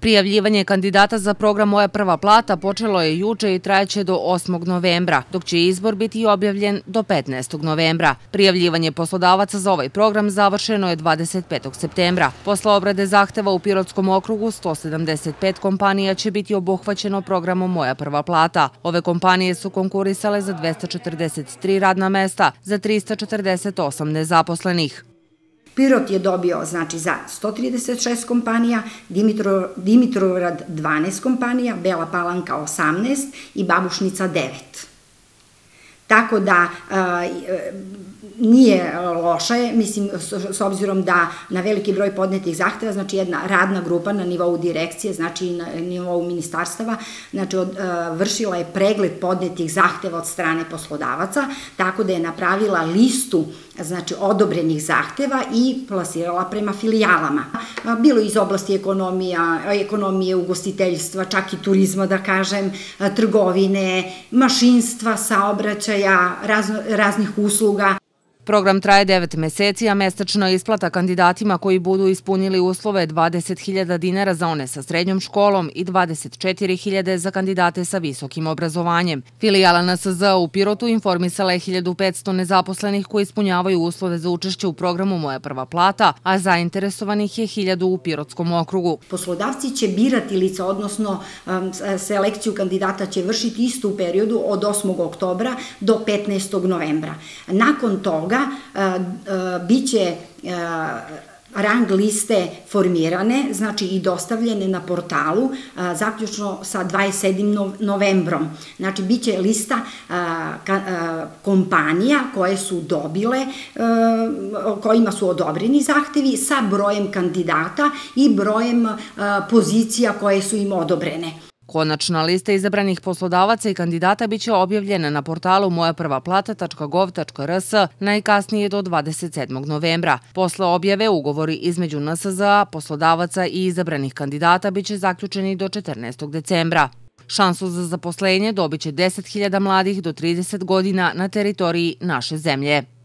Prijavljivanje kandidata za program Moja prva plata počelo je juče i trajeće do 8. novembra, dok će izbor biti objavljen do 15. novembra. Prijavljivanje poslodavaca za ovaj program završeno je 25. septembra. Posle obrade zahteva u Pirotskom okrugu, 175 kompanija će biti obuhvaćeno programom Moja prva plata. Ove kompanije su konkurisale za 243 radna mesta, za 348 nezaposlenih. Pirot je dobio znači za 136 kompanija, Dimitro, Dimitrovgrad 12 kompanija, Bela Palanka 18 i Babušnica 9. Tako da nije loša je, mislim, s obzirom da na veliki broj podnetih zahteva, znači jedna radna grupa na nivou direkcije, znači na nivou ministarstava, znači od, vršila je pregled podnetih zahteva od strane poslodavaca, tako da je napravila listu znači odobrenih zahteva i plasirala prema filijalama. Bilo iz oblasti ekonomija, ekonomije, ugostiteljstva, čak i turizma da kažem, trgovine, mašinstva, saobraćaja, razno, raznih usluga. Program traje 9 meseci, a mesečna isplata kandidatima koji budu ispunili uslove 20.000 dinara za one sa srednjom školom i 24.000 za kandidate sa visokim obrazovanjem. Filijala NSZ u Pirotu informisala je 1500 nezaposlenih koji ispunjavaju uslove za učešće u programu Moja prva plata, a zainteresovanih je 1000 u Pirotskom okrugu. Poslodavci će birati lica, odnosno um, selekciju kandidata će vršiti isto u periodu od 8. oktobra do 15. novembra. Nakon toga biće rang liste formirane, znači i dostavljene na portalu, zaključno sa 27. novembrom. Znači, bit će lista kompanija koje su dobile, kojima su odobreni zahtevi sa brojem kandidata i brojem pozicija koje su im odobrene. Konačna lista izabranih poslodavaca i kandidata biće objavljena na portalu mojaprvaplata.gov.rs najkasnije do 27. novembra. Posle objave ugovori između NSZA, poslodavaca i izabranih kandidata biće zaključeni do 14. decembra. Šansu za zaposlenje dobit će 10.000 mladih do 30 godina na teritoriji naše zemlje.